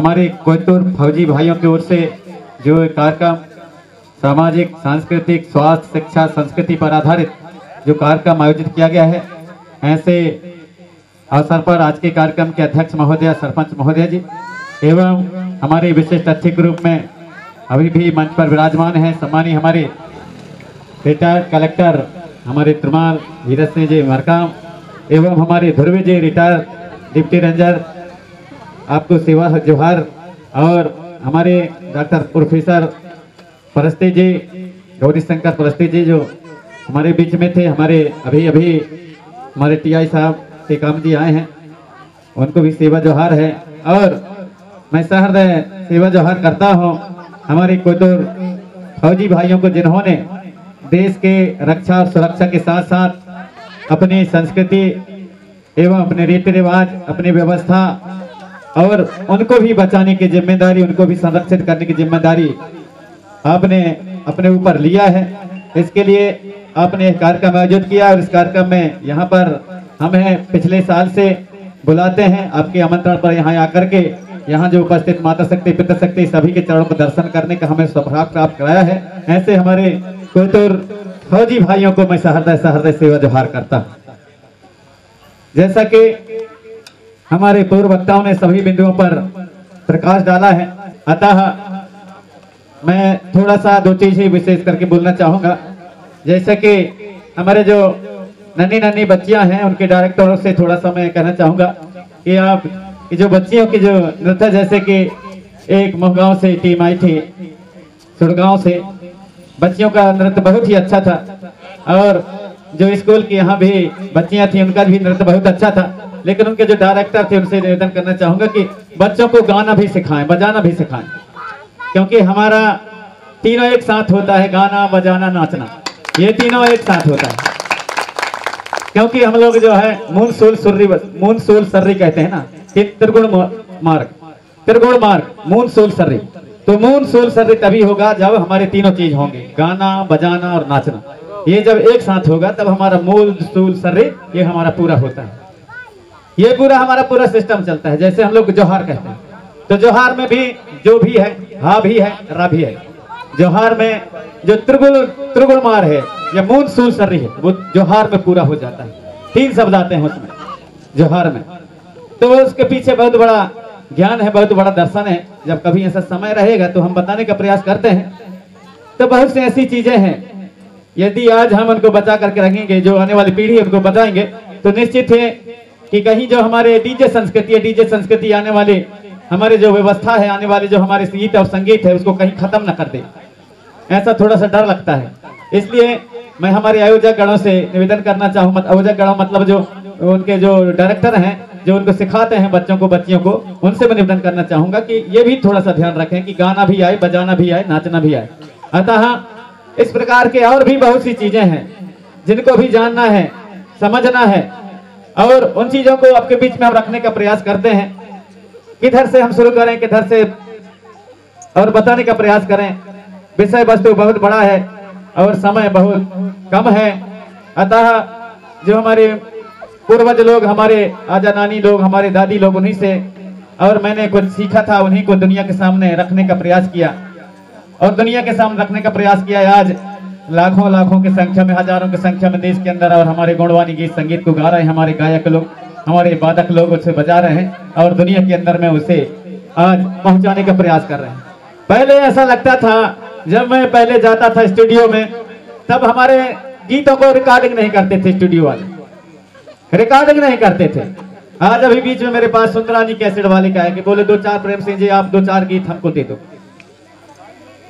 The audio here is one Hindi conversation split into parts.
हमारे कोयतुर फौजी भाइयों की ओर से जो कार्यक्रम सामाजिक, सांस्कृतिक, स्वास्थ्य, शिक्षा, संस्कृति पर आधारित जो कार्यक्रम आयोजित किया गया है, ऐसे अवसर पर आज के कार्यक्रम के अध्यक्ष महोदय, सरपंच महोदय जी एवं हमारे विशिष्ट अतिथि ग्रुप में अभी भी मंच पर विराजमान हैं। सम्मानी हमारे रिटायर्ड कलेक्टर हमारे त्रिमाल धीरज सिंह जी मरकाम एवं हमारे Dhruv ji, retired deputy ranger आपको सेवा जोहार और हमारे डॉक्टर प्रोफेसर परस्ते जी, गौरी शंकर परस्ते जी जो हमारे बीच में थे, हमारे अभी अभी हमारे टीआई साहब टेकाम जी आए हैं, उनको भी सेवा जोहार है। और मैं सहृदय सेवा जोहार करता हूँ हमारे कोतुर फौजी भाइयों को, जिन्होंने देश के रक्षा और सुरक्षा के साथ साथ अपनी संस्कृति एवं अपने रीति रिवाज, अपनी व्यवस्था और उनको भी बचाने की ज़िम्मेदारी, उनको भी संरक्षित करने की ज़िम्मेदारी आपने अपने ऊपर लिया है। इसके लिए आपने एक कार्यक्रम आयोजित किया और इस कार्यक्रम में यहाँ पर हमें पिछले साल से बुलाते हैं। आपके आमंत्रण पर यहाँ आकर के यहाँ जो उपस्थित माता शक्ति, पिता शक्ति, सभी के चरणों को दर्शन करने का हमें स्वभाव प्राप्त कराया है। ऐसे हमारे कोतुर फौजी भाइयों को मैं सहृदय सहृदय सेवा जोहार करता हूँ। जैसा कि हमारे पूर्व वक्ताओं ने सभी बिंदुओं पर प्रकाश डाला है। अतः मैं थोड़ा सा दो चीज़ ही विशेष करके बोलना चाहूँगा। जैसे कि हमारे जो नन्ही नन्ही बच्चियाँ हैं, उनके डायरेक्टरों से थोड़ा सा मैं कहना चाहूँगा कि आप जो बच्चियों की जो नृत्य, जैसे कि एक मोहगांव से टीम आई थी सुड़गांव से, बच्चियों का नृत्य बहुत ही अच्छा था। और जो स्कूल की यहाँ भी बच्चियाँ थी, उनका भी नृत्य बहुत अच्छा था। लेकिन उनके जो डायरेक्टर थे, उनसे निवेदन करना चाहूँगा कि बच्चों को गाना भी सिखाएँ, बजाना भी सिखाएँ। क्योंकि हमारा तीनों एक साथ होता है, गाना, बजाना, नाचना। ये तीनों एक साथ होता है। क्योंकि हम लोग जो है मून सोल सुर्री मून सोल सर्री कहते हैं ना? त्रिगुण मार्ग। त्रिगुण मार्ग मून सोल सर्री। तो मून सोल सर्री तभी होगा जब हमारे तीनों चीज़ होंगे, गाना, बजाना और नाचना। ये जब एक साथ होगा, तब हमारा मूल सूल सर्री, ये हमारा पूरा होता है। ये पूरा हमारा पूरा सिस्टम चलता है, जैसे हम लोग जोहार कहते हैं। तो जोहार में भी जो भी है, हा भी है, रा भी है। जोहार में जो त्रिगुण त्रिगुण मार है, या मून सूल सर्री है, वो जोहार में पूरा हो जाता है। तीन शब्द आते हैं उसमें, जोहार में। तो उसके पीछे बहुत बड़ा ज्ञान है, बहुत बड़ा दर्शन है। जब कभी ऐसा समय रहेगा तो हम बताने का प्रयास करते हैं। तो बहुत सी ऐसी चीज़ें हैं। यदि आज हम उनको बचा करके रखेंगे, जो आने वाली पीढ़ी उनको बताएँगे तो निश्चित है कि कहीं जो हमारे डीजे संस्कृति है डीजे संस्कृति आने वाले हमारे जो व्यवस्था है आने वाले जो हमारे गीत और संगीत है उसको कहीं खत्म न कर दे। ऐसा थोड़ा सा डर लगता है। इसलिए मैं हमारे आयोजक गणों से निवेदन करना चाहूँ मत, आयोजक गणों मतलब जो उनके जो डायरेक्टर हैं जो उनको सिखाते हैं बच्चों को बच्चियों को उनसे मैं निवेदन करना चाहूँगा कि ये भी थोड़ा सा ध्यान रखें कि गाना भी आए बजाना भी आए नाचना भी आए। अतः इस प्रकार के और भी बहुत सी चीज़ें हैं जिनको भी जानना है समझना है और उन चीज़ों को आपके बीच में हम रखने का प्रयास करते हैं। किधर से हम शुरू करें, किधर से और बताने का प्रयास करें। विषय वस्तु बहुत बड़ा है और समय बहुत कम है। अतः जो हमारे पूर्वज लोग, हमारे आजा नानी लोग, हमारे दादी लोग, उन्हीं से और मैंने कुछ सीखा था, उन्हीं को दुनिया के सामने रखने का प्रयास किया। और दुनिया के सामने रखने का प्रयास किया आज। लाखों लाखों की संख्या में, हज़ारों की संख्या में देश के अंदर और हमारे गुणवानी गीत संगीत को गा रहे हैं, हमारे गायक लोग, हमारे वादक लोग उसे बजा रहे हैं और दुनिया के अंदर में उसे आज पहुँचाने का प्रयास कर रहे हैं। पहले ऐसा लगता था, जब मैं पहले जाता था स्टूडियो में, तब हमारे गीतों को रिकॉर्डिंग नहीं करते थे स्टूडियो वाले। रिकॉर्डिंग नहीं करते थे। आज अभी बीच में मेरे पास सुंदरानी कैसेट वाले का है कि बोले, दो चार प्रेम सिंह जी आप दो चार गीत हमको दे दो।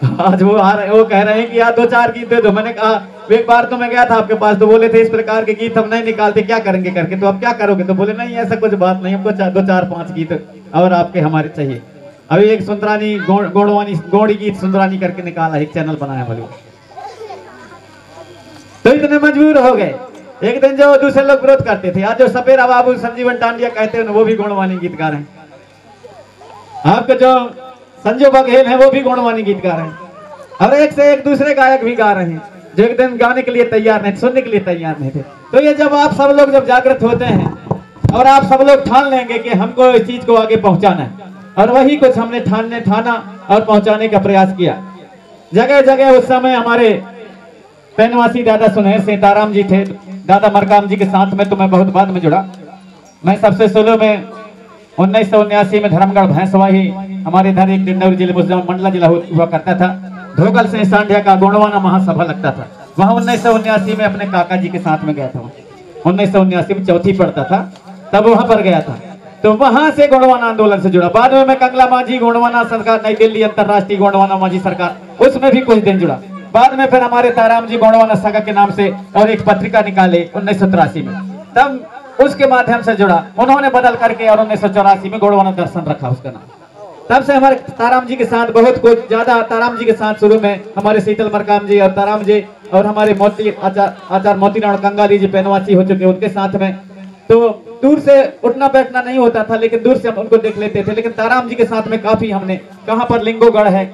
आज वो आ रहे वो कह रहे हैं कि यार दो चार गीत दे दो। मैंने कहा एक बार तो मैं गया था आपके पास तो बोले थे इस प्रकार के गीत हम नहीं निकालते, क्या करेंगे करके? तो अब क्या करोगे? तो बोले, नहीं, ऐसा कुछ बात नहीं, हमको दो चार, पाँच गीत और आपके हमारे चाहिए। अभी एक सुंदरानी गोड़वानी, गोड़ी गीत सुंदरानी करके निकाला, एक चैनल बनाया बोले। तो इतने मजबूर हो गए। एक दिन जो दूसरे लोग विरोध करते थे, आज जो सपेरा बाबू, संजीवन टांडिया कहते हैं, वो भी गुणवानी गीत गा रहे हैं। आपके जो संजू बघेल है, वो भी गुणवानी गीत गा रहे हैं। और एक से एक दूसरे गायक भी गा रहे हैं, जो एक दिन गाने के लिए तैयार नहीं, सुनने के लिए तैयार नहीं थे। तो ये जब आप सब लोग जब जागृत होते हैं, और आप सब लोग ठान लेंगे कि हमको इस चीज़ को आगे पहुंचाना है, और वही कुछ हमने ठानने, ठाना और पहुँचाने का प्रयास किया। जगह जगह उस समय हमारे पेनवासी दादा सुनहर सीताराम जी थे। दादा मरकाम जी के साथ में तो मैं बहुत बाद में जुड़ा। मैं सबसे शुरू में उन्नीस में धर्मगढ़ भैंसवाही हमारे इधर एक डिंडौरी ज़िले मुस्लिम मंडला जिला हुआ करता था। धोगल से सांडिया का गोंडवाना महासभा लगता था। वहाँ उन्नीस सौ उन्यासी में अपने काका जी के साथ में गया था उन्नीस सौ उन्यासी में चौथी पढ़ता था, तब वहाँ पर गया था। तो वहाँ से गोंडवाना आंदोलन से जुड़ा। बाद में मैं कंगला मांझी गोंडवाना सरकार, नई दिल्ली अंतरराष्ट्रीय गोंडवाना मांझी सरकार, उसमें भी कुछ दिन जुड़ा। बाद में फिर हमारे ताराम जी गोंडवाना सगा के नाम से और एक पत्रिका निकाले उन्नीस में। तब उसके माध्यम से जुड़ा। उन्होंने बदल करके और उन्नीस में गोंडवाना दर्शन रखा उसका नाम। तब से हमारे ताराम जी के साथ बहुत कुछ, ज़्यादा ताराम जी के साथ शुरू में हमारे शीतल मरकाम जी और ताराम जी और हमारे मोती आचार आचार मोतीराम कंगाली जी पेनवासी हो चुके उनके साथ में। तो दूर से उठना बैठना नहीं होता था, लेकिन दूर से हम उनको देख लेते थे। लेकिन ताराम जी के साथ में काफ़ी हमने, कहाँ पर लिंगोगढ़ है,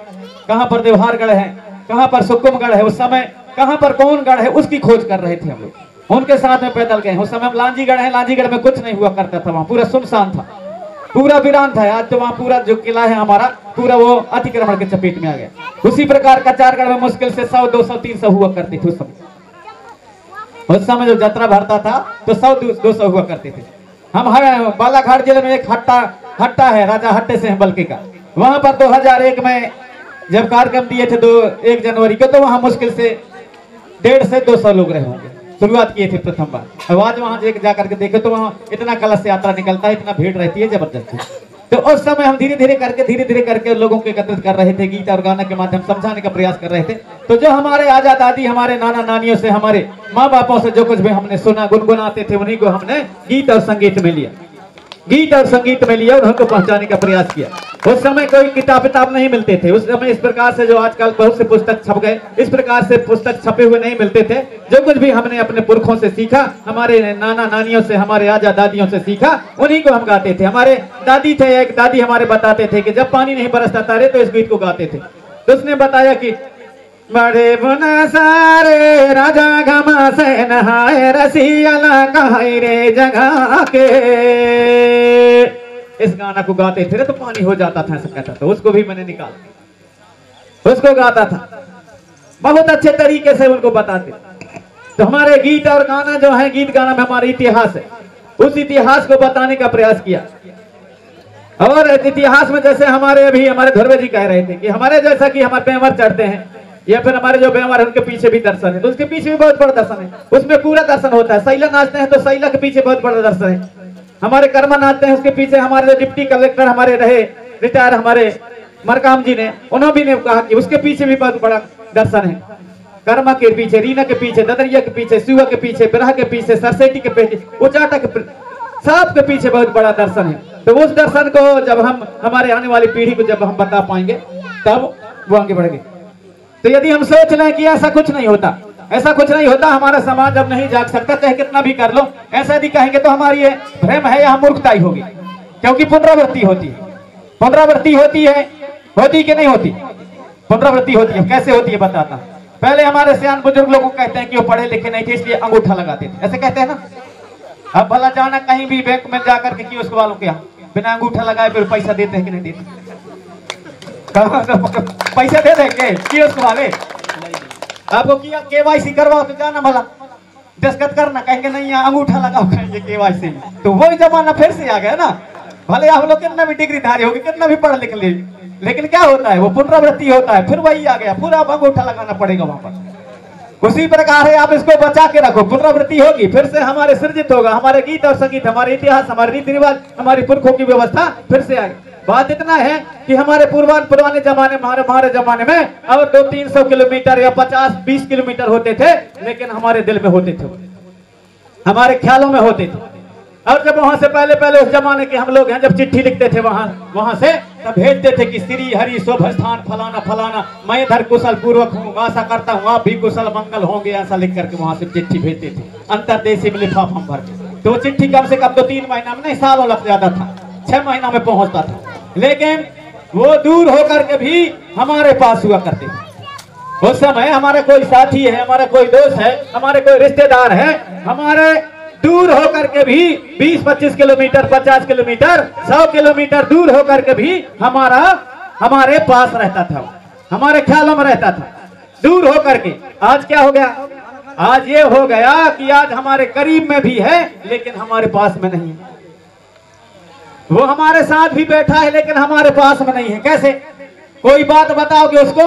कहाँ पर देवहारगढ़ है, कहाँ पर सुकुमगढ़ है, उस समय कहाँ पर कौन गढ़ है, उसकी खोज कर रहे थे हम लोग। उनके साथ में पैदल गए। उस समय हम लांजीगढ़ है, लांजीगढ़ में कुछ नहीं हुआ करता था वहाँ। पूरा सुनसान था। पूरा वीरान था आज तो वहाँ पूरा जो किला है हमारा, पूरा वो अतिक्रमण के चपेट में आ गया। उसी प्रकार कचारगढ़ में मुश्किल से सौ, दो सौ, तीन सौ हुआ करते थे उस समय। उस समय जब यात्रा भरता था तो सौ, दो सौ हुआ करते थे। हम हर बालाघाट ज़िले में एक हट्टा हट्टा है, राजा हट्टे से बल्कि का। वहाँ पर 2001 में जब कार्यक्रम दिए थे दो, एक जनवरी को तो वहाँ मुश्किल से डेढ़ से दो सौ लोग रहे होंगे। शुरुआत किए थे प्रथम बार। अब आज वहाँ जा करके देखे तो वहाँ इतना कलश यात्रा निकलता है, इतना भीड़ रहती है ज़बरदस्ती। तो उस समय हम धीरे धीरे करके धीरे धीरे करके लोगों को एकत्रित कर रहे थे, गीत और गाना के माध्यम समझाने का प्रयास कर रहे थे। तो जो हमारे आजा दादी हमारे नाना नानियों से, हमारे माँ बापों से जो कुछ भी हमने सुना, गुनगुनाते थे, उन्हीं को हमने गीत और संगीत में लिया। गीत और संगीत में लिया और उनको पहुँचाने का प्रयास किया। उस समय कोई किताब किताब नहीं मिलते थे। उस समय इस प्रकार से जो आजकल बहुत से पुस्तक छप गए, इस प्रकार से पुस्तक छपे हुए नहीं मिलते थे। जो कुछ भी हमने अपने पुरखों से सीखा, हमारे नाना नानियों से, हमारे आजा दादियों से सीखा, उन्हीं को हम गाते थे। हमारे दादी थे, एक दादी हमारे बताते थे कि जब पानी नहीं बरसता तारे तो इस गीत को गाते थे। तो उसने बताया कि बड़े बुना सारे राजा घमा से नहाए रसियाला कहाई रे जगह के। इस गाना को गाते थे तो पानी हो जाता था, ऐसा कहता था। उसको भी मैंने निकाल उसको गाता था। बहुत अच्छे तरीके से उनको बताते। तो हमारे गीत और गाना जो है, गीत गाना में हमारा इतिहास है। उस इतिहास को बताने का प्रयास किया। और इतिहास में जैसे हमारे अभी, हमारे धुर्वे जी कह रहे थे कि हमारे जैसा कि हमारे पेवर चढ़ते हैं, या फिर हमारे जो बेमर है, उनके पीछे भी दर्शन है। तो उसके पीछे भी बहुत बड़ा दर्शन है। उसमें पूरा दर्शन होता है। सैला नाचते हैं तो सैला के पीछे बहुत बड़ा दर्शन है। हमारे कर्मा नाचते हैं, उसके पीछे हमारे डिप्टी कलेक्टर हमारे रहे, रिटायर हमारे मरकाम जी ने, उन्होंने भी ने कहा कि उसके पीछे भी बहुत बड़ा दर्शन है। कर्मा के पीछे, रीना के पीछे ददरिया के पीछे, शिवा के पीछे बिरहा के पीछे सरसेटी के पीछे उचाटा के सब के पीछे बहुत बड़ा दर्शन है। तो उस दर्शन को जब हम, हमारे आने वाली पीढ़ी को जब हम बता पाएँगे, तब वो आगे बढ़ेंगे। तो यदि हम सोच लें कि ऐसा कुछ नहीं होता ऐसा कुछ नहीं होता, हमारा समाज अब नहीं जाग सकता चाहे कितना भी कर लो। ऐसा यदि कहेंगे तो हमारी ये भ्रम है, यहाँ मूर्खता ही होगी। क्योंकि पुनरावृत्ति होती है। पुनरावृत्ति होती है, होती कि नहीं होती? पुनरावृत्ति होती है। कैसे होती है बताता। पहले हमारे सियान बुज़ुर्ग लोगों कहते हैं कि वो पढ़े लिखे नहीं थे, इसलिए अंगूठा लगाते थे। ऐसे कहते हैं ना? अब भला जाना कहीं भी बैंक में जाकर के उसको वालों के बिना अंगूठा लगाए फिर पैसा देते हैं कि नहीं देते? पैसा दे देंगे? वाले? आपको किया केवाईसी करवाओ तो जाना भला। दस्खत करना, कहेंगे, नहीं, यहाँ अंगूठा लगाओ, कहेंगे केवाईसी तो वही जमाना फिर से आ गया ना। भले आप लोग कितना भी डिग्री धारी होगी, कितना भी पढ़ लिख ले, लेकिन क्या होता है, वो पुनरावृत्ति होता है, फिर वही आ गया। पूरा आप अंगूठा लगाना पड़ेगा वहाँ पर। उसी प्रकार है, आप इसको बचा के रखो। पुनरावृत्ति होगी, फिर से हमारे सृजित होगा। हमारे गीत और संगीत, हमारे इतिहास, हमारे रीति रिवाज हमारी पुरखों की व्यवस्था फिर से आएगी। बात इतना है कि हमारे पूर्वान पुराने जमाने, हमारे हमारे जमाने में अब दो तीन सौ किलोमीटर या पचास, बीस किलोमीटर होते थे, लेकिन हमारे दिल में होते थे। हमारे ख्यालों में होते थे। और जब वहाँ से पहले पहले उस जमाने के हम लोग हैं, जब चिट्ठी लिखते थे वहाँ वहाँ से, तब भेजते थे कि श्री हरि शुभ स्थान फलाना फलाना, मैं इधर कुशल पूर्वक हूँ, आशा करता हूँ, आप भी कुशल मंगल होंगे, ऐसा लिख करके वहाँ से चिट्ठी भेजते थे। अंतरदेशी में लिफाफा भर के। तो चिट्ठी कम से कम दो तीन महीना में, नहीं, सालों लग जाता था। छह महीना में पहुँचता था। लेकिन वो दूर होकर के भी हमारे पास हुआ करते थे उस समय हमारे कोई साथी है, हमारा कोई दोस्त है, हमारे कोई रिश्तेदार है, हमारे दूर होकर के भी 20-25 किलोमीटर 50 किलोमीटर 100 किलोमीटर दूर होकर के भी हमारा, हमारे पास रहता था हमारे ख्यालों में रहता था। दूर होकर के, आज क्या हो गया? आज ये हो गया कि आज हमारे करीब में भी है, लेकिन हमारे पास में नहीं है। वो हमारे साथ भी बैठा है लेकिन हमारे पास में नहीं है। कैसे? कोई बात बताओगे उसको?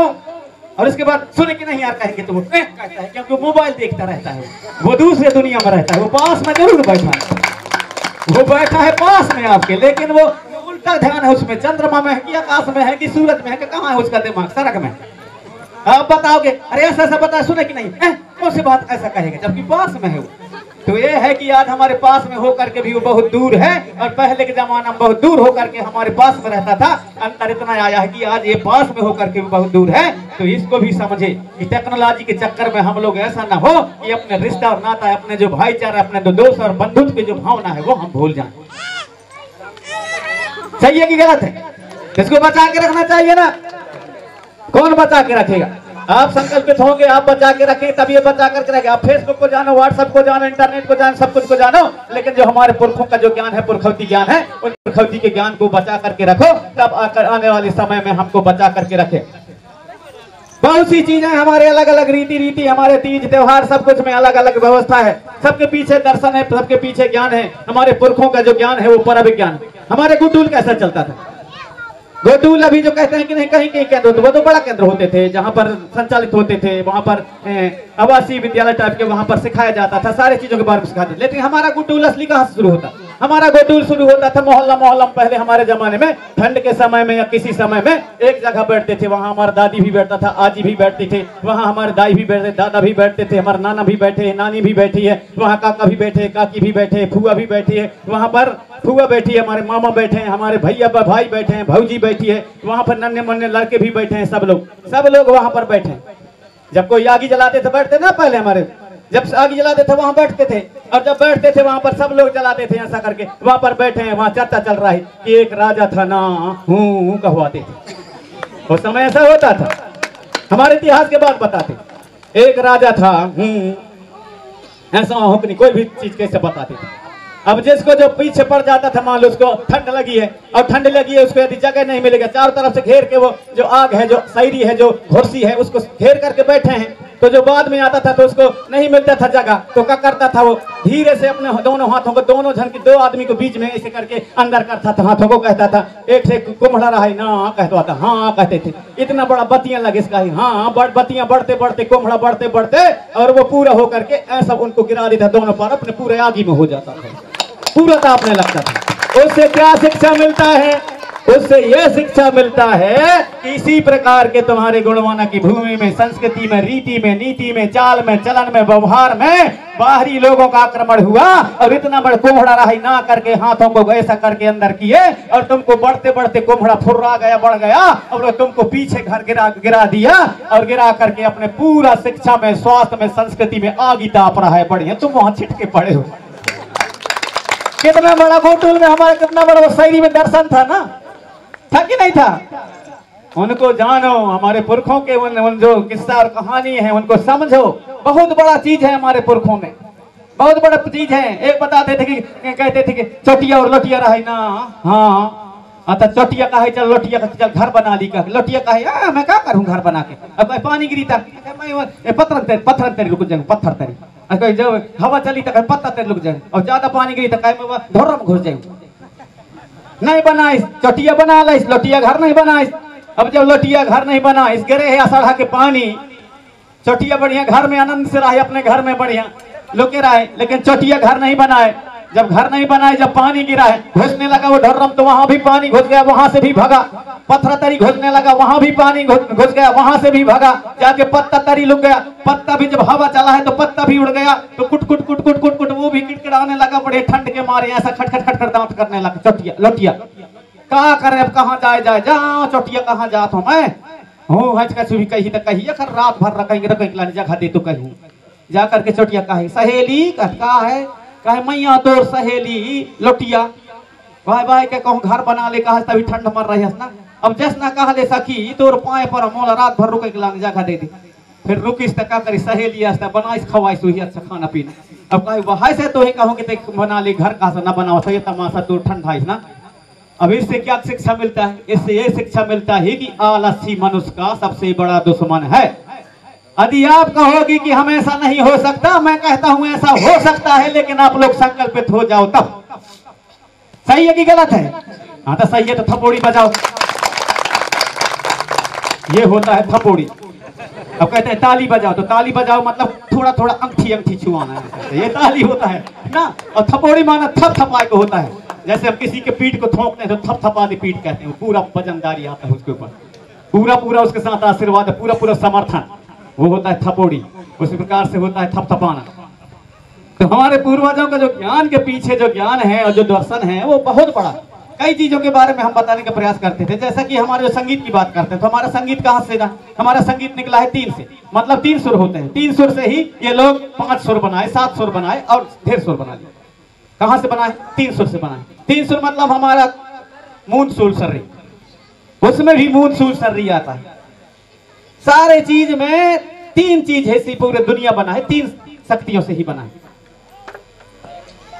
और उसके बाद सुने कि नहीं यार कहेंगे तो वो कहता है क्योंकि मोबाइल देखता रहता है। वो दूसरे दुनिया में रहता है वो पास में ज़रूर बैठा है। वो बैठा है पास में आपके लेकिन वो उल्टा ध्यान है उसमें चंद्रमा में है कि आकाश में है कि सूरज में है कि कहाँ है उसका दिमाग सड़क में। आप बताओगे अरे ऐसा ऐसा बता सुने कि नहीं? "एह, कौन सी बात ऐसा कहेगा, जबकि पास में है वो। तो ये है कि आज हमारे पास में होकर के भी वो बहुत दूर है, और पहले के जमाना में बहुत दूर होकर के हमारे पास में रहता था अंतर इतना आया है कि आज ये पास में होकर के भी बहुत दूर है। तो इसको भी समझे कि टेक्नोलॉजी के चक्कर में हम लोग ऐसा ना हो कि अपने रिश्ता और नाता, अपने जो भाईचारा, अपने जो दोस्त और बंधुत्व की जो भावना है, वो हम भूल जाए। सही है कि गलत है? इसको बचा के रखना चाहिए ना। कौन बचा के रखेगा? आप संकल्पित होंगे, आप बचा के रखें, तब ये बचा करके रखें। आप फेसबुक को जानो व्हाट्सएप को जानो इंटरनेट को जानो, सब कुछ को जानो, लेकिन जो हमारे पुरखों का जो ज्ञान है पुरखौती ज्ञान है, उन पुरखौती के ज्ञान को बचा करके रखो, तब आकर आने वाले समय में हमको बचा करके रखे। बहुत सी चीज़ें हमारे अलग अलग रीति रीति हमारे तीज, त्योहार, सब कुछ में अलग अलग व्यवस्था है। सबके पीछे दर्शन है, सबके पीछे ज्ञान है। हमारे पुरखों का जो ज्ञान है, वो पर ज्ञान हमारे गुटूल कैसा चलता था? गोटूल अभी जो कहते हैं कि नहीं, कहीं कहीं केंद्र होते, वो तो बड़ा केंद्र होते थे, जहाँ पर संचालित होते थे, वहाँ पर आवासीय विद्यालय टाइप के वहाँ पर सिखाया जाता था, सारे चीज़ों के बारे में सिखाते लेकिन हमारा गोटूल असली कहाँ से शुरू होता? हमारा गोटूल शुरू होता था मोहल्ला मोहल्ला पहले हमारे जमाने में, ठंड के समय में या किसी समय में, एक जगह बैठते थे, वहाँ हमारा दादी भी बैठता था, आजी भी बैठती थे, वहाँ हमारे दाई भी बैठते, दादा भी बैठते थे, हमारे नाना भी बैठे, नानी भी बैठी है, वहाँ काका भी बैठे, काकी भी बैठे, फुआ भी बैठी है, वहाँ पर फुआ बैठी है, हमारे मामा बैठे हैं, हमारे भैया, भाई बैठे हैं, भौजी बैठी है, वहाँ पर नन्हे मुन्ने लड़के भी बैठे हैं सब लोग। सब लोग वहाँ पर बैठे जब कोई आगी जलाते थे, बैठते ना पहले हमारे। जब आगी जलाते थे, वहाँ बैठते थे। और जब बैठते थे, वहाँ पर सब लोग जलाते थे ऐसा करके। वहाँ पर बैठे हैं, वहाँ चर्चा चल रहा है कि एक राजा था, ना हूँ कहवाते थे। उस समय ऐसा होता था। हमारे इतिहास के बाद बताते। एक राजा था, हूँ। ऐसा हो कि नहीं, कोई भी चीज़ कैसे बताते थे? अब जिसको जो पीछे पड़ जाता था, मान लो उसको ठंड लगी है और ठंड लगी है, उसको यदि जगह नहीं मिलेगा, चारों तरफ़ से घेर के वो जो आग है, जो सैरी है, जो घुरसी है, उसको घेर करके बैठे हैं। तो जो बाद में आता था तो उसको नहीं मिलता था जगह। तो क्या करता था वो? धीरे से अपने दोनों हाथों को, दोनों जन के, दो आदमी को बीच में ऐसे करके अंदर करता था, हाथों को कहता था, एक से कुम्हड़ा रहा है। ना कहता था हाँ कहते थे। इतना बड़ा बत्तियाँ लगे इसका ही हाँ बड़, बत्तियाँ बढ़ते बढ़ते, कुम्हड़ा बढ़ते बढ़ते, और वो पूरा होकर के ऐसा उनको गिरा देता, दोनों पर अपने पूरे आगे में हो जाता था। पूरा तापने लगता था। उससे क्या शिक्षा मिलता है? उससे यह शिक्षा मिलता है कि इसी प्रकार के तुम्हारे गुणवाना की भूमि में, संस्कृति में, रीति में, नीति में, चाल में, चलन में, व्यवहार में बाहरी लोगों का आक्रमण हुआ। और इतना बड़ा कुम्हड़ा रहा ना करके हाथों को ऐसा करके अंदर किए और तुमको बढ़ते बढ़ते कुम्हड़ा फुर्रा गया, बढ़ गया और तुमको पीछे घर गिरा गिरा दिया और गिरा करके अपने पूरा शिक्षा में, स्वास्थ्य में, संस्कृति में आगी ताप रहा है। बढ़िया, तुम वहाँ छिटके पड़े हो। कितना बड़ा गोटुल में हमारा कितना बड़ा शैली में दर्शन था ना? था कि नहीं था? उनको जानो हमारे पुरखों के उन, उन जो किस्सा और कहानी है उनको समझो। बहुत बड़ा चीज़ है हमारे पुरखों में। बहुत बड़ा चीज़ है। एक बताते थे कि कहते थे कि चटिया और लोटिया रहा ना। हाँ। अच्छा चोटिया का है चल लोटिया का चल घर बना ली का लोटिया का है आ, मैं क्या करूँ घर बना के? अब पानी गिरी था मैं पत्थर तेरे पत्थर तेरे रुक जाएँगे पत्थर तेरे। जब हवा चली तो पत्थर तेरे रुक जाएँगे। और ज़्यादा पानी गिरी तो मैं धोरा में घुस जाएँगे नहीं बनाइस चटिया बना लाइस लोटिया घर नहीं बनाइस। अब जब लोटिया घर नहीं बनाइस गिरे है के पानी। चटिया बढ़िया घर में आनंद से रहे अपने घर में बढ़िया। रहे लेकिन चटिया घर नहीं बनाए। जब घर नहीं बनाए, जब पानी गिरा है, घुसने लगा वो ढर्रम तो वहाँ भी पानी घुस गया, वहाँ से भी भगा। पत्थर तरी घुसने लगा, वहाँ भी पानी घुस गया, वहाँ से भी भगा। जाके पत्ता तरी लुक गया। पत्ता भी जब हवा चला है तो पत्ता भी उड़ गया तो कुट कुट कुट कुट कुट कुट, वो भी किटकिड़ाने लगा, बड़े ठंड के मारे, ऐसा खटखट खट खट खट दांत करने लगा। चोटिया, लोटिया। कहा करे अब, कहाँ जाए जाए, जाओ, चोटिया, कहाँ जात हूँ मैं? हूँ हज का भी कही तो कही रात भर रखेंगे रखेंगे जगह दे तो कहूँ। जा करके चोटिया कहे, सहेली, कह का है? कहे, मैया तोर सहेली, लोटिया। भाई भाई के कहूँ, घर बना ले, कहा, तभी ठंड मर रही ना। अब जस ना कहा ले सखी, तोर पाए पर मोला रात भर रुके के लाने जगह दे दी। फिर रुकिस तो का करी, सहेली आस्ता बनाइस, खवाइस हुई अच्छा खाना पीना। अब कहे, वहाँ से तो ही कहूँ कि देख बना ले, घर कहा से ना बनाओ सही तमाशा तो ठंडा ना। अब इससे क्या शिक्षा मिलता है? इससे ये शिक्षा मिलता है कि आलसी मनुष्य का सबसे बड़ा दुश्मन है। यदि आप कहोगे कि हम ऐसा नहीं हो सकता, मैं कहता हूँ ऐसा हो सकता है, लेकिन आप लोग संकल्पित हो जाओ तब। सही है कि गलत है? हाँ तो सही है तो थपोड़ी बजाओ। ये होता है थपोड़ी। अब कहते हैं ताली बजाओ तो ताली बजाओ मतलब थोड़ा थोड़ा अंगठी अंगठी छुआना है। ये ताली होता है, ना? और थपोड़ी माना थप थपाए को होता है। जैसे हम किसी के पीठ को थोपते हैं तो थप थपा दे पीठ कहते हैं। पूरा वजनदारी आता है उसके ऊपर। पूरा पूरा उसके साथ आशीर्वाद है पूरा पूरा समर्थन। वो होता है थपोड़ी। उसी प्रकार से होता है थपथपाना। तो हमारे पूर्वजों का जो ज्ञान के पीछे जो ज्ञान है और जो दर्शन है, वो बहुत बड़ा कई चीज़ों के बारे में हम बताने का प्रयास करते थे। जैसा कि हमारे जो संगीत की बात करते हैं तो हमारा संगीत कहाँ से ना हमारा संगीत निकला है तीन से। मतलब तीन सुर होते हैं। तीन सुर से ही ये लोग पाँच सुर बनाए, सात सुर बनाए और ढेर सुर बना लिए कहाँ से बनाए? तीन सुर से बनाए। तीन सुर मतलब हमारा मून सुर सर्री उसमें भी मून सुर सर्री आता है। सारे चीज़ में तीन चीज़ इसी पूरे दुनिया बना है, तीन शक्तियों से ही बना है।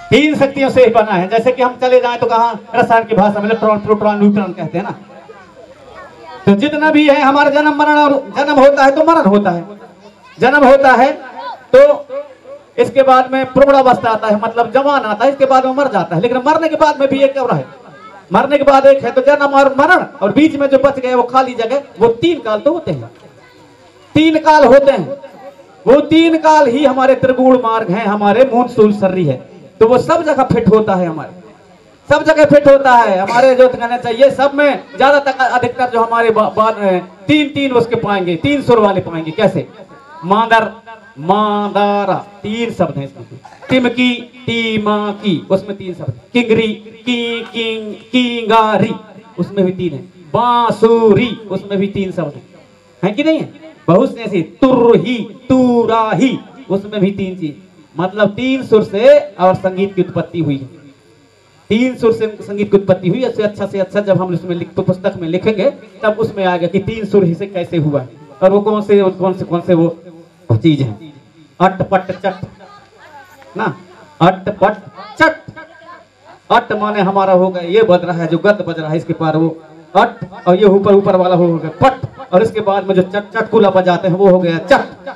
तीन शक्तियों से ही बना है। जैसे कि हम चले जाएँ तो कहा? रसायन की भाषा में इलेक्ट्रॉन प्रोटॉन न्यूट्रॉन कहते हैं ना। तो जितना भी है, हमारा जन्म, मरण और जन्म होता है तो मरण होता है। जन्म होता है तो इसके बाद में प्रौढ़ावस्था आता है मतलब जवान आता है, इसके बाद में मर जाता है। लेकिन मरने के बाद में भी एक और है मरने के बाद एक है तो जन्म और मरण, और बीच में जो बच गए, वो खाली जगह, वो तीन काल तो होते हैं। तीन काल होते हैं। वो तीन काल ही हमारे त्रिगुण मार्ग हैं हमारे मून सूल सर्री है। तो वो सब जगह फिट होता है हमारे। सब जगह फिट होता है। हमारे जो कहना चाहिए सब में ज़्यादा तक अधिकतर जो हमारे बाद तीन तीन उसके पाएँगे तीन सुर वाले पाएँगे। कैसे? मादर मादारा तीन शब्द हैं इसमें। टिमकी टीमा की उसमें तीन शब्द किंगरी की किंग किंगारी उसमें भी तीन है। बांसुरी उसमें भी तीन शब्द है, है कि नहीं है? बहुत से ऐसी तुरही, तुराही। उसमें भी तीन चीज़। मतलब तीन सुर से और संगीत की उत्पत्ति हुई। है तीन सुर से संगीत की उत्पत्ति हुई। इससे अच्छा से अच्छा जब हम उसमें लिख तो पुस्तक में लिखेंगे, तब उसमें आएगा कि तीन सुर ही से कैसे हुआ। है और वो कौन से कौन से कौन से वो चीज़ है। अट पट चट। ना? अट पट चट। अट माने हमारा हो गया, ये बज रहा है, जो गत बज रहा है, इसके पार वो अट और ये ऊपर ऊपर वाला हो गया, पट। और इसके बाद में जो चट चटकुला बजाते हैं, वो हो गया चट।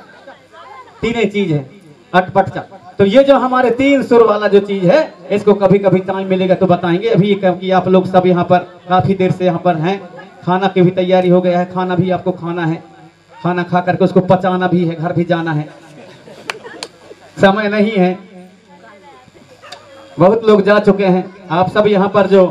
तीन चीज़ है, अटपट चट। तो ये जो हमारे तीन सुर वाला जो चीज़ है, इसको कभी कभी टाइम मिलेगा तो बताएँगे। अभी कि आप लोग सब यहाँ पर काफ़ी देर से यहाँ पर हैं। खाना की भी तैयारी हो गया है, खाना भी आपको खाना है। खाना खा करके उसको पचाना भी है, घर भी जाना है। समय नहीं है। बहुत लोग जा चुके हैं। आप सब यहाँ पर जो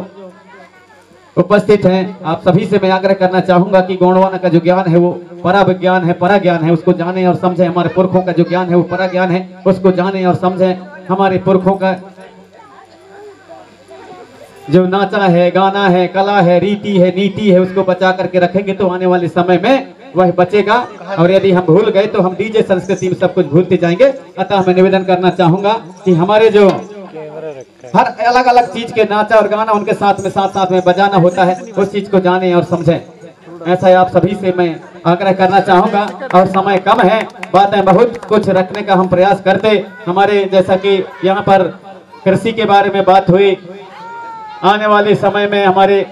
उपस्थित हैं। आप सभी से मैं आग्रह करना चाहूँगा कि गौणवाना का जो ज्ञान है वो परा विज्ञान है परा ज्ञान है, उसको जाने और समझें। हमारे पुरखों का जो ज्ञान है वो परा ज्ञान है, उसको जाने और समझें। हमारे पुरखों का जो नाचा है, गाना है, कला है, रीति है, नीति है, उसको बचा करके रखेंगे तो आने वाले समय में वह बचेगा। और यदि हम भूल गए तो हम डीजे संस्कृति में सब कुछ भूलते जाएँगे। अतः मैं निवेदन करना चाहूँगा कि हमारे जो हर अलग अलग चीज़ के नाचा और गाना उनके साथ में साथ साथ में बजाना होता है, उस चीज़ को जाने और समझें। ऐसा आप सभी से मैं आग्रह करना चाहूँगा, और समय कम है, बातें बहुत कुछ रखने का हम प्रयास करते। हमारे जैसा कि यहाँ पर कृषि के बारे में बात हुई, आने वाले समय में हमारे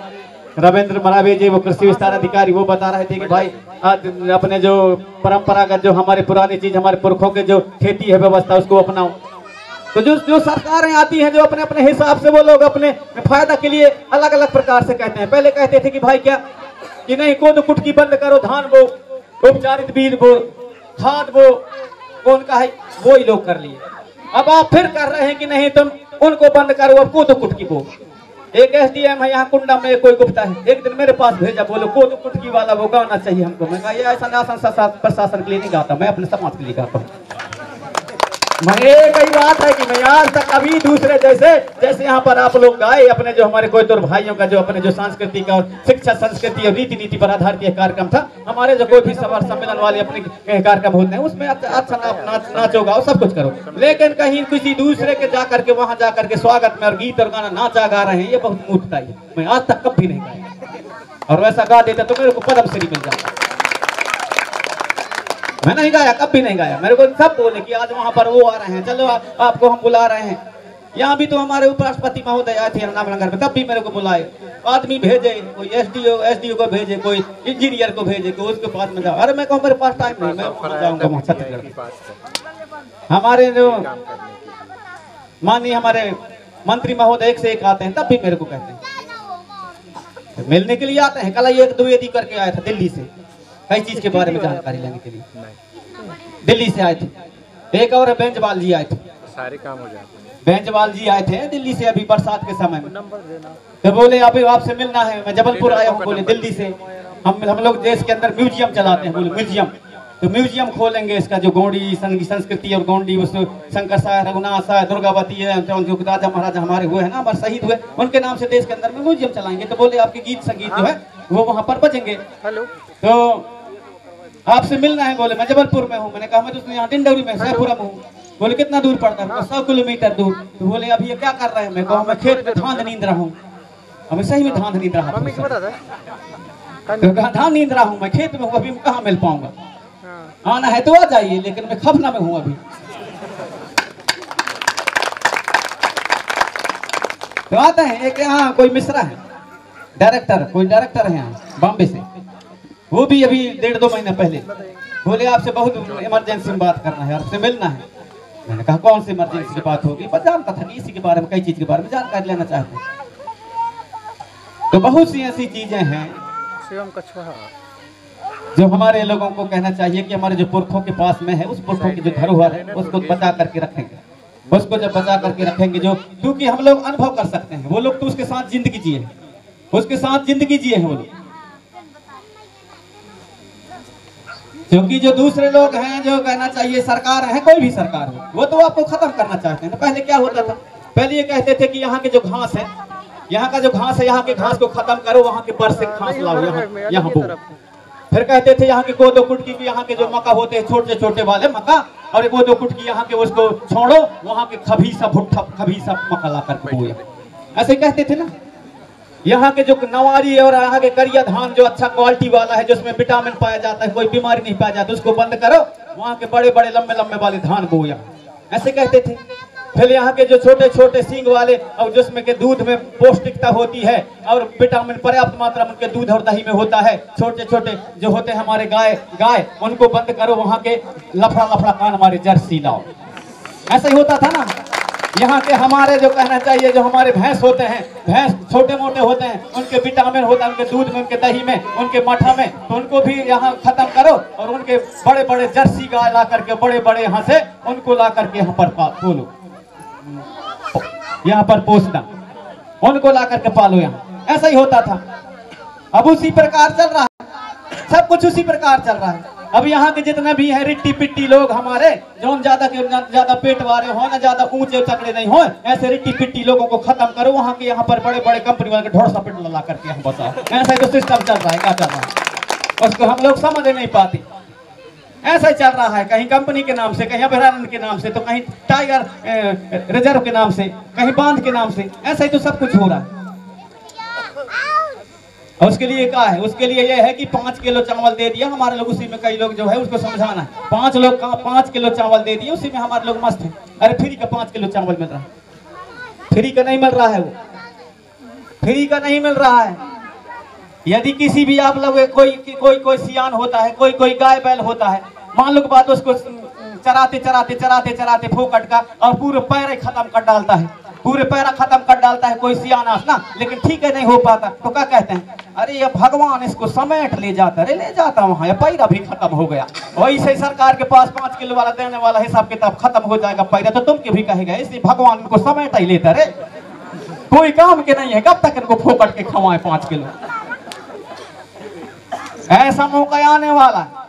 रविंद्र मरावे जी, वो कृषि विस्तार अधिकारी, वो बता रहे थे कि भाई, आज अपने जो परंपरागत, जो हमारे पुरानी चीज़, हमारे पुरखों के जो खेती है व्यवस्था, उसको अपनाओ। तो जो जो सरकारें आती हैं, जो अपने अपने हिसाब से वो लोग अपने फ़ायदा के लिए अलग अलग प्रकार से कहते हैं। पहले कहते थे कि, भाई क्या, कि नहीं को कुटकी बंद करो, धान बो, उपचारित बीज बो, खाद बो। कौन का है वो ही लोग कर लिए। अब आप फिर कर रहे हैं कि नहीं, तुम उनको बंद करो, अब को तो कुटकी बो। एक एस डी एम है, यहाँ कुंडा में कोई गुप्ता है। एक दिन मेरे पास भेजा, बोलो को तो कुटकी वाला वो गाना चाहिए हमको। मैं ये ऐसा प्रशासन के लिए नहीं गाता, मैं अपने समाज के लिए गाता हूँ। एक ही बात है कि मैं आज तक अभी दूसरे जैसे जैसे यहाँ पर आप लोग गाए अपने जो हमारे कोई तो भाइयों का, जो अपने जो सांस्कृतिक और शिक्षा, संस्कृति और रीति नीति पर आधारित यह कार्यक्रम था, हमारे जो कोई भी सभा सम्मेलन वाले अपने कार्यक्रम होते हैं, उसमें अच्छा नाच, नाचो, गाओ, सब कुछ करो। लेकिन कहीं किसी दूसरे के जा करके वहाँ जा करके स्वागत में और गीत और गाना नाचा, गा रहे हैं, ये बहुत मूर्खता है मैं आज तक कभी नहीं गाया। और वैसा गा देता तो मेरे को पदम श्री मिल जाता। मैं नहीं गाया कब भी नहीं गाया। मेरे को सब बोले कि आज वहाँ पर वो आ रहे हैं। चलो आ, आपको हम बुला रहे हैं। यहाँ भी तो हमारे उपराष्ट्रपति महोदय आए थे रामनगर में तब भी मेरे को बुलाए। आदमी भेजे कोई S D O S D O को भेजे कोई इंजीनियर को भेजे कोई उसके पास में जाओ। अरे मैं कहूँ मेरे पास टाइम नहीं मैं जाऊँगा वहाँ छत्तीसगढ़ हमारे जो माननीय हमारे मंत्री महोदय एक से एक आते हैं तब भी मेरे को कहते हैं। मिलने के लिए आते हैं। कल एक द्विवेदी करके आया था दिल्ली से। कई चीज़ के बारे में जानकारी लेने के लिए। दिल्ली से आए थे। एक और बेंजवाल जी आए थे। सारे काम हो जाते हैं। बेंजवाल जी आए थे दिल्ली से अभी बरसात के समय में। तो बोले अभी आपसे मिलना है मैं जबलपुर आया हूँ बोले दिल्ली से हम हम लोग देश के अंदर म्यूज़ियम चलाते हैं बोले म्यूज़ियम। तो म्यूज़ियम खोलेंगे इसका जो गौड़ी संस्कृति और गौंडी शंकर साय रघुनाथ साय दुर्गावती है जो राजा महाराजा हमारे हुए हैं ना हमारे शहीद हुए उनके नाम से देश के अंदर में म्यूज़ियम चलाएँगे। तो बोले आपके गीत संगीत जो है। वो वहाँ पर बजेंगे। हेलो। तो आपसे मिलना है बोले मैं जबलपुर में हूँ। मैंने कहा मैं तो यहाँ डिंडौरी में सैपुरा में हूँ। बोले कितना दूर पड़ता है? सौ किलोमीटर दूर। तो बोले अभी ये क्या कर रहे हैं? मैं कहूँ मैं खेत में धान नींद रहा हूँ। हमें सही में धान नींद रहा हूँ तो कहा धान नींद रहा हूँ मैं खेत में हूँ अभी कहाँ मिल पाऊँगा? हाँ। आना है तो आ जाइए लेकिन मैं खफना में हूँ अभी। तो आते हैं एक यहाँ कोई मिश्रा है डायरेक्टर कोई डायरेक्टर है यहाँ बॉम्बे से। वो भी अभी डेढ़ दो महीने पहले। बोले आपसे बहुत इमरजेंसी में बात करना है आपसे मिलना है। मैंने कहा कौन सी इमरजेंसी की बात होगी? बस जानता था कि इसी के बारे में कई चीज़ के बारे में जानकारी लेना चाहते हैं तो बहुत सी ऐसी चीज़ें हैं जो हमारे लोगों को कहना चाहिए कि हमारे जो पुरखों के पास में है उस पुरखों की जो धरोहर है उसको बचा करके रखेंगे। उसको जब बचा करके रखेंगे जो क्योंकि हम लोग अनुभव कर सकते हैं वो लोग तो उसके साथ ज़िंदगी जिए उसके साथ ज़िंदगी जिए हैं वो लोग। क्योंकि जो दूसरे लोग हैं, जो कहना चाहिए सरकार है, कोई भी सरकार हो, वो तो आपको खत्म करना चाहते हैं। पहले क्या होता था? पहले ये कहते थे कि यहाँ के जो घास है, यहाँ का जो घास है, यहाँ के घास को खत्म करो, वहाँ के पर से घास लाओ, यहाँ यहाँ बो। फिर कहते थे यहाँ के गोदो कुटकी की यहाँ के जो मका होते हैं, छोटे छोटे वाले मका और गोदो कुटकी यहाँ के उसको छोड़ो, वहाँ के खबी सा भुट्टा खबी सा मका ला कर ऐसे कहते थे ना? यहाँ के जो नवारी और यहाँ के करिया धान जो अच्छा क्वालिटी वाला है, जिसमें विटामिन पाया जाता है, कोई बीमारी नहीं पाया जाता, उसको बंद करो। वहाँ के बड़े बड़े लंबे लंबे वाले धान बोया ऐसे कहते थे। फिर यहाँ के जो छोटे छोटे सींग वाले, और जिसमें के दूध में पौष्टिकता होती है, और विटामिन पर्याप्त मात्रा में उनके दूध और दही में होता है छोटे छोटे जो होते हैं हमारे गाय गाय, उनको बंद करो, वहाँ के लफड़ा लफड़ा कान हमारे जर्सी लाओ। ऐसा ही होता था ना। यहाँ के हमारे जो कहना चाहिए, जो हमारे भैंस होते हैं, भैंस छोटे मोटे होते हैं, उनके विटामिन होता है, उनके दूध में, उनके दही में, उनके मठा में तो उनको भी यहाँ खत्म करो और उनके बड़े बड़े जर्सी गाय ला करके बड़े बड़े यहाँ से उनको ला करके यहाँ पर बोलो यहाँ पर पोसना। उनको ला करके पालो यहाँ। ऐसा ही होता था। अब उसी प्रकार चल रहा है। सब कुछ उसी प्रकार चल रहा है। अब यहाँ के जितने भी हैं रिट्टी पिट्टी लोग हमारे, जो ज़्यादा के ज़्यादा पेट वाले हो, ना ज़्यादा ऊँचे तकड़े नहीं हो, ऐसे रिट्टी पिट्टी लोगों को खत्म करो। वहाँ के यहाँ पर बड़े बड़े कंपनी वाले सा पिट ला करके हम बताओ। ऐसा ही तो सिस्टम चल रहा है, क्या चल रहा है? उसको हम लोग समझ नहीं पाते। ऐसा ही चल रहा है, कहीं कंपनी के नाम से, कहीं अभयारण्य के नाम से तो कहीं टाइगर रिज़र्व के नाम से, कहीं बाँध के नाम से, ऐसा ही तो सब कुछ हो रहा है। उसके लिए क्या है, उसके लिए यह है कि पाँच किलो चावल दे दिया, हमारे लोग उसी में कई लोग जो है उसको समझाना है। पाँच लोग का पाँच किलो चावल दे दिए, उसी में हमारे लोग मस्त हैं। अरे फ्री का पाँच किलो चावल मिल रहा है। फ्री का नहीं मिल रहा है वो। फ्री का नहीं मिल रहा है। यदि किसी भी आप लोग, कोई कोई कोई सियान होता है, कोई कोई गाय बैल होता है, मान लो बात उसको चराते चराते चराते चराते फोकट का, और पूरे पैर खत्म कर डालता है। पूरे पैरा खत्म कर डालता है, कोई सियाना ना, लेकिन ठीक है, नहीं हो पाता। तो क्या कहते हैं? अरे, ये भगवान इसको समेट ले जाता अरे, ले जाता वहाँ ये पैरा भी खत्म हो गया। वैसे सरकार के पास पाँच किलो वाला, देने वाला हिसाब किताब खत्म हो जाएगा पैरा तो तुम के भी कहेगा, इसलिए भगवान इनको समेट ही लेता रे कोई काम के नहीं है, कब तक इनको फोकट के खवाए पाँच किलो? ऐसा मौका आने वाला है।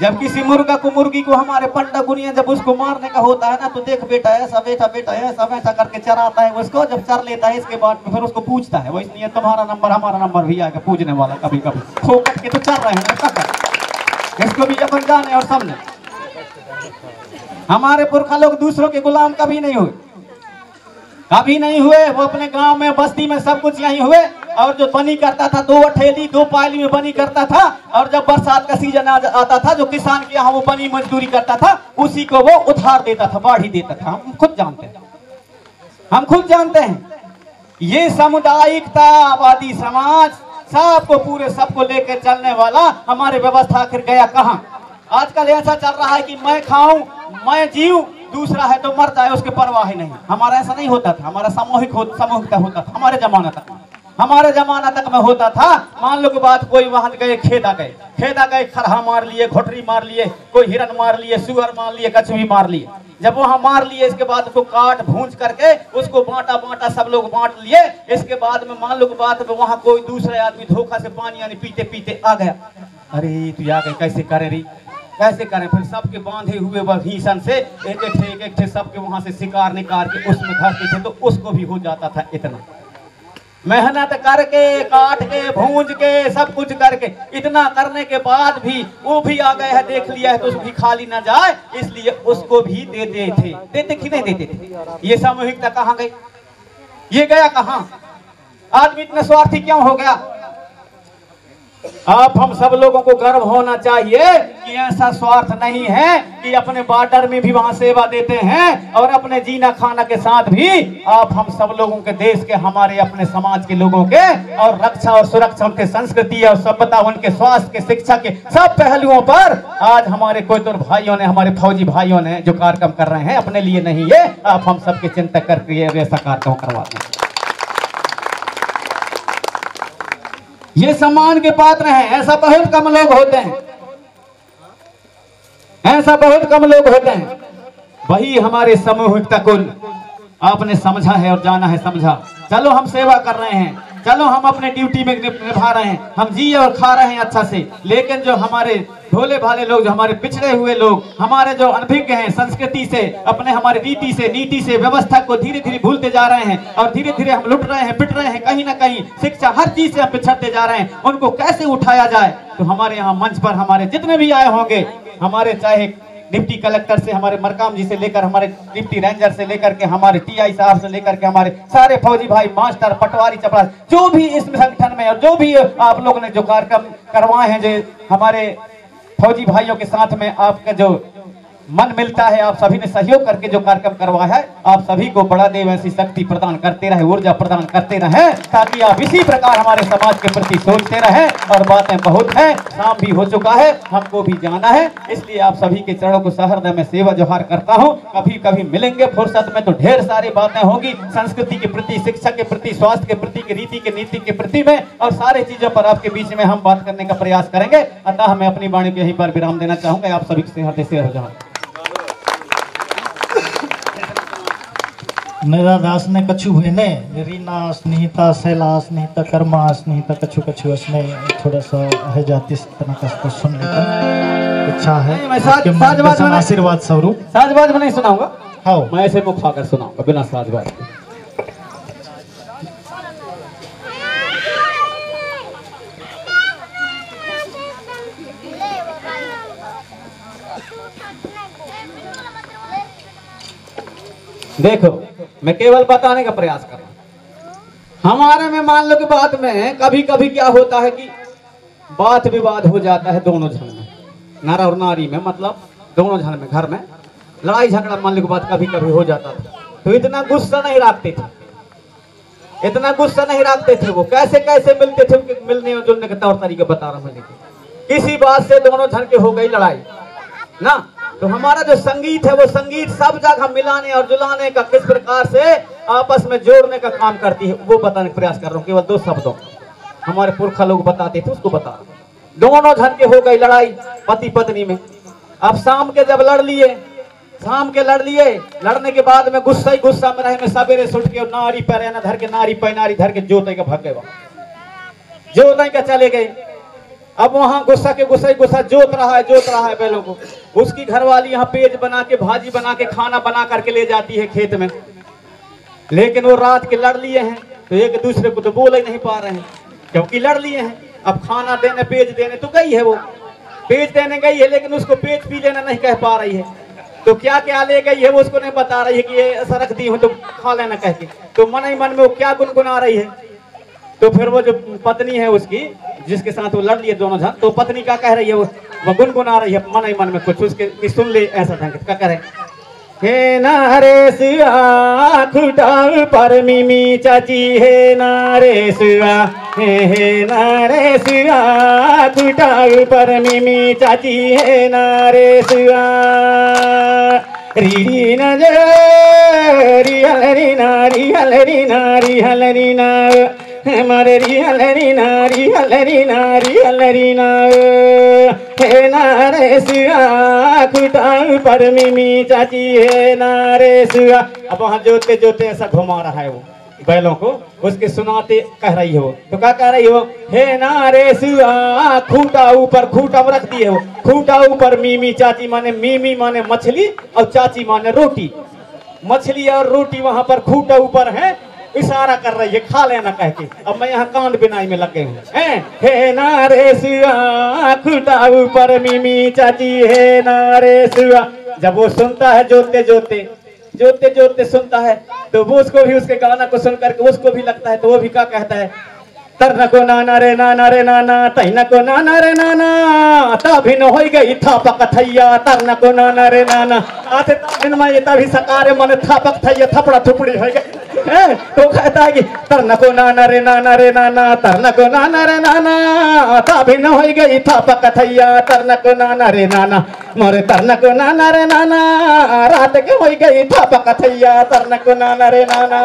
जब किसी मुर्गा को मुर्गी को हमारे पंडा गुनिया जब उसको मारने का होता है ना तो देख बेटा, ऐसा बेटा बेटा, ऐसा, वैसा करके चराता है उसको। जब चर लेता है, इसके बाद में फिर उसको पूछता है, वो इसलिए तुम्हारा नंबर, हमारा नंबर भी आएगा पूछने वाला कभी कभी फोकट के तो चल रहे हैं? इसको भी अपन जाने और समझे। हमारे पुरखा लोग दूसरों के गुलाम कभी नहीं हुए। कभी नहीं हुए, वो अपने गाँव में, बस्ती में सब कुछ यही हुए। और जो बनी करता था दो अठेली दो पायली में बनी करता था और जब बरसात का सीज़न आता था जो किसान के यहाँ वो बनी मजदूरी करता था उसी को वो उधार देता था बाढ़ी देता था। हम खुद जानते हैं। हम खुद जानते हैं। ये सामुदायिकता आबादी समाज सबको पूरे सबको लेकर चलने वाला हमारे व्यवस्था आखिर गया कहाँ? आजकल ऐसा चल रहा है कि मैं खाऊं मैं जीऊं दूसरा है तो मर जाए उसके परवाह ही नहीं। हमारा ऐसा नहीं होता था। हमारा सामूहिक हो, सामूहिकता होता था हमारे जमाना में हमारे जमाना तक में होता था। मान लो के बात कोई वहाँ गए खेदा गए। खेदा गए, खरहा मार लिए, घोटरी मार लिए, कोई हिरन मार लिए, सुअर मार लिए कछुई मार लिए। जब वहाँ मार लिए, इसके बाद उसको काट भूंज करके उसको बांटा बांटा सब लोग बांट लिए। इसके बाद में मान लो बात में वहाँ कोई दूसरे आदमी धोखा से पानी यानी पीते पीते आ गया। अरे, तू आ गई कैसे करे रही कैसे करें? फिर सबके बांधे हुए भीषण से एक एक एक एक सबके वहाँ से शिकार निकाल के उसमें धरते थे तो उसको भी हो जाता था इतना। मेहनत करके, काट के, भूंज के, सब कुछ करके, इतना करने के बाद भी वो भी आ गए है, देख लिया है तो उसकी खाली ना जाए, इसलिए उसको भी देते थे। देते कि नहीं देते थे? ये सामूहिकता कहाँ गई? ये गया कहा? आदमी इतना स्वार्थी क्यों हो गया? आप हम सब लोगों को गर्व होना चाहिए कि ऐसा स्वार्थ नहीं है कि अपने बॉर्डर में भी वहाँ सेवा देते हैं और अपने जीना खाना के साथ भी आप हम सब लोगों के देश के, हमारे अपने समाज के लोगों के और रक्षा और सुरक्षा, उनके संस्कृति और सभ्यता, उनके स्वास्थ्य के, शिक्षा के सब पहलुओं पर आज हमारे कोयतुर भाइयों ने, हमारे फौजी भाइयों ने जो कार्यक्रम कर रहे हैं, अपने लिए नहीं ये आप हम सबके चिंतक करके ऐसा कार्यक्रम करवाते हैं ये सम्मान के पात्र हैं, ऐसा बहुत कम लोग होते हैं। ऐसा बहुत कम लोग होते हैं। वही हमारे समूह कुल आपने समझा है और जाना है समझा। चलो हम सेवा कर रहे हैं। चलो हम अपने ड्यूटी में निभा रहे हैं। हम जी और खा रहे हैं अच्छा से। लेकिन जो हमारे भोले भाले लोग, जो हमारे पिछड़े हुए लोग, हमारे जो अनभिज्ञ हैं संस्कृति से, अपने हमारे रीति से, नीति से, व्यवस्था को धीरे धीरे भूलते जा रहे हैं और धीरे धीरे हम लुट रहे हैं, पिट रहे हैं, कहीं ना कहीं शिक्षा हर चीज़ से हम पिछड़ते जा रहे हैं। उनको कैसे उठाया जाए? तो हमारे यहाँ मंच पर हमारे जितने भी आए होंगे, हमारे चाहे डिप्टी कलेक्टर से, हमारे मरकाम जी से लेकर, हमारे डिप्टी रेंजर से लेकर के, हमारे टीआई साहब से लेकर के, हमारे सारे फौजी भाई, मास्टर, पटवारी, चपरास, जो भी इस संगठन में और जो भी आप लोगों ने जो कार्यक्रम करवाए हैं, जो हमारे फौजी भाइयों के साथ में आपका जो मन मिलता है, आप सभी ने सहयोग करके जो कार्यक्रम करवाया है, आप सभी को बड़ा देव ऐसी शक्ति प्रदान करते रहे, ऊर्जा प्रदान करते रहे, ताकि आप इसी प्रकार हमारे समाज के प्रति सोचते रहे और बातें बहुत हैं शाम भी हो चुका है, हमको भी जाना है, इसलिए आप सभी के चरणों को सहृदय में सेवा जोहार करता हूँ। कभी कभी मिलेंगे फुर्सत में तो ढेर सारी बातें होगी, संस्कृति के प्रति, शिक्षा के प्रति, स्वास्थ्य के प्रति, के रीति के, नीति के प्रति में, और सारे चीज़ों पर आपके बीच में हम बात करने का प्रयास करेंगे। अतः मैं अपनी वाणी को यहीं पर विराम देना चाहूँगा, आप सभी से हृदय से रुझान मेरा दास ने कछु हुए रीना स्नेहिता शैला स्नेहिता कर्मा स्नेहिता कछु कछु उसने थोड़ा सा है जाति तरह का उसको सुन लेकर इच्छा है। आशीर्वाद स्वरूप। साजबाज में नहीं सुनाऊँगा। हाँ। मैं ऐसे मुख खाकर सुनाऊँगा बिना साजबाज। देखो मैं केवल बताने का प्रयास कर रहा हूँ। हमारे में मान लो कि बात में कभी कभी क्या होता है कि बात विवाद हो जाता है दोनों जन में। नर और नारी में मतलब दोनों जन में, घर में। लड़ाई झगड़ा मान लो की बात कभी कभी हो जाता था। तो इतना गुस्सा नहीं रखते थे। इतना गुस्सा नहीं रखते थे वो। कैसे कैसे मिलते थे मिलने और जुलने के तौर तरीके बता रहा हूँ किसी बात से दोनों जन के हो गई लड़ाई। ना? तो हमारा जो संगीत है, वो संगीत सब जगह मिलाने और जुलाने का किस प्रकार से आपस में जोड़ने का काम करती है, वो बताने का प्रयास कर रहा हूँ। केवल दो शब्दों। हमारे पुरखा लोग बताते थे, उसको बता दोनों झन के हो गई लड़ाई, पति पत्नी में। अब शाम के जब लड़ लिए, शाम के लड़ लिए, लड़ने के बाद में गुस्सा ही गुस्सा में रहे, में सवेरे सुट के नारी पैरना धर के नारी पैनारी धर के जोते के भाग गए जोते के चले गए। अब वहाँ गुस्सा के गुस्सा गुस्सा जोत रहा है, जोत रहा है बैलों को। उसकी घरवाली यहाँ पेज बना के, भाजी बना के, खाना बना करके ले जाती है खेत में। लेकिन वो रात के लड़ लिए हैं तो एक दूसरे को तो बोल ही नहीं पा रहे हैं, क्योंकि लड़ लिए हैं। अब खाना देने, पेज देने तो गई है वो। पेज देने गई है, लेकिन उसको पेज पी लेना नहीं कह पा रही है। तो क्या क्या ले गई है वो उसको नहीं बता रही है कि ये ऐसा रख दी हूँ तो खा लेना कह के। तो मन ही मन में वो क्या गुनगुना रही है? तो फिर वो जो पत्नी है उसकी, जिसके साथ वो लड़ लिए दोनों जन तो पत्नी क्या कह रही है वो? गुनगुना रही है, मन ही मन में कुछ उसके सुन ले ऐसा ढंग क्या कह रहे हे? नारे सुआ खुटाऊ पर मिमी चाची, हे नारे सुआ हे हे नारे सुआ पर मिमी चाची, हे नारे सुआ री न री हलरी नारी हलरी नारी हे नारे पर मिमी चाची, हे नारे अब वहाँ जोते जोते ऐसा घुमा रहा है वो, बैलों को। उसके सुनाते कह रही हो तो क्या कह रही हो हे नारे सुआ, खूटा ऊपर खूटा रख दिए हो। खूटा ऊपर मीमी चाची माने मीमी माने मछली, और चाची माने रोटी। मछली और रोटी वहाँ पर खूटा ऊपर है। इशारा कर रही है, खा लेना कह के। अब मैं यहाँ कांड बिनाई में लगे हूँ। हे? नारे सुआ खूटा ऊपर मीमी चाची, हे नारे सुआ जब वो सुनता है, जोते जोते जोते जोते सुनता है तो वो उसको भी, उसके गाना को सुन करके उसको भी लगता है तो वो भी क्या कहता है? तरन को नाना रे नाना रे, नाना तैन को नाना रे, नाना न हो गई, थापक थैया। तरन को नाना रे, नाना, आते तबिन में तभी सकारे मन थापक थैया, थपड़ा थुपड़ी हो गई? तो कहता है कि तरन को नाना रे नाना रे नाना तरन को नाना रे नाना तभी न हो गई थापक थैया तरन को नाना रे नाना मोरे तरन को नाना रे नाना रात के हो गई थापक थैया तरन को नाना रे नाना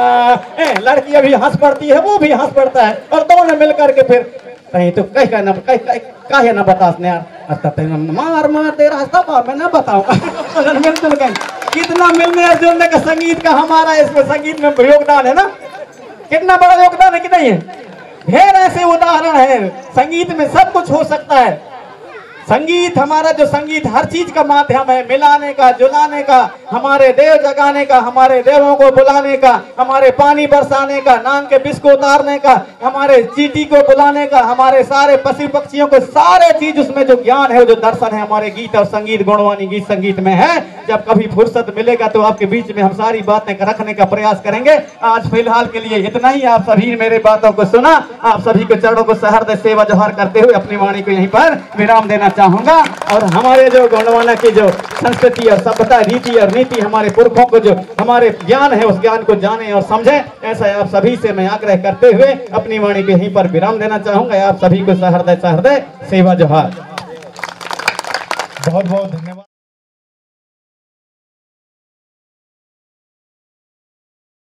ए, लड़की अभी हंस पड़ती है वो भी हंस पड़ता है और दोनों मिल करके फिर कहीं तो कहीं का ना कहीं कहीं ना बतास ने यार मार मार तेरा रास्ता मैं ना बताऊँगा मिल जुल गई कितना मिलने जुलने का संगीत का हमारा इसमें संगीत में योगदान है ना? कितना बड़ा योगदान है कि नहीं है? ढेर ऐसे उदाहरण है, संगीत में सब कुछ हो सकता है। संगीत हमारा जो संगीत हर चीज़ का माध्यम है, मिलाने का, जुलाने का, हमारे देव जगाने का, हमारे देवों को बुलाने का, हमारे पानी बरसाने का नांग के विष को उतारने का, हमारे चीटी को बुलाने का, हमारे सारे पशु पक्षियों को सारे चीज़ उसमें जो ज्ञान है, जो दर्शन है, हमारे गीत और संगीत गुणवानी गीत संगीत में है। जब कभी फुर्सत मिलेगा तो आपके बीच में हम सारी बातें रखने का प्रयास करेंगे। आज फ़िलहाल के लिए इतना ही। आप सभी मेरे बातों को सुना। आप सभी को चरणों को सहृदय सेवा जोहार करते हुए अपनी वाणी को यहीं पर विराम देना चाहूँगा और हमारे जो गौंडवाना की जो संस्कृति और सभ्यता, रीति और नीति हमारे पुरखों को जो हमारे ज्ञान है, उस ज्ञान को जाने और समझे, ऐसा आप सभी से मैं आग्रह करते हुए अपनी वाणी के यहीं पर विराम देना चाहूँगा। आप सभी को सहृदय सहृदय, सेवा जोहार। बहुत बहुत धन्यवाद।